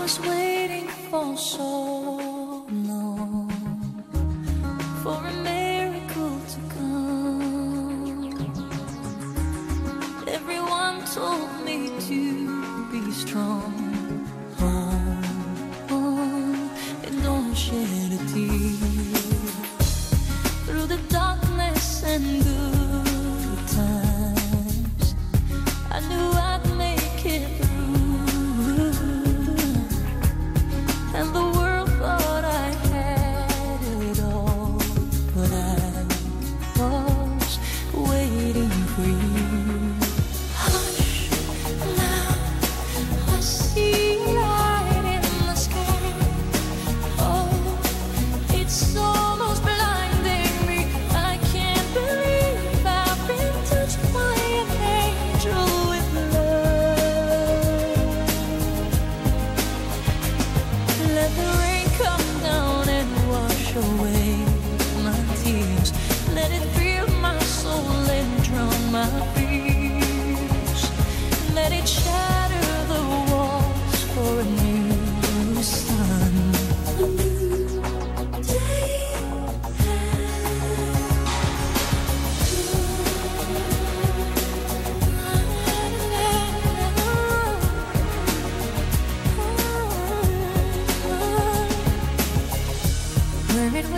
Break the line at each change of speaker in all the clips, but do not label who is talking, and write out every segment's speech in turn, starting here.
was waiting for so long for a miracle to come. Everyone told me to be strong. Oh, and don't shed a tear through the darkness and good it's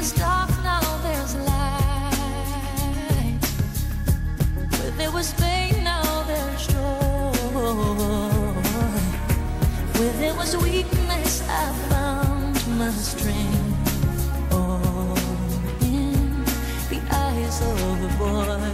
was now there's light. Where there was pain, now there's joy. Where there was weakness, I found my strength. All in the eyes of a boy.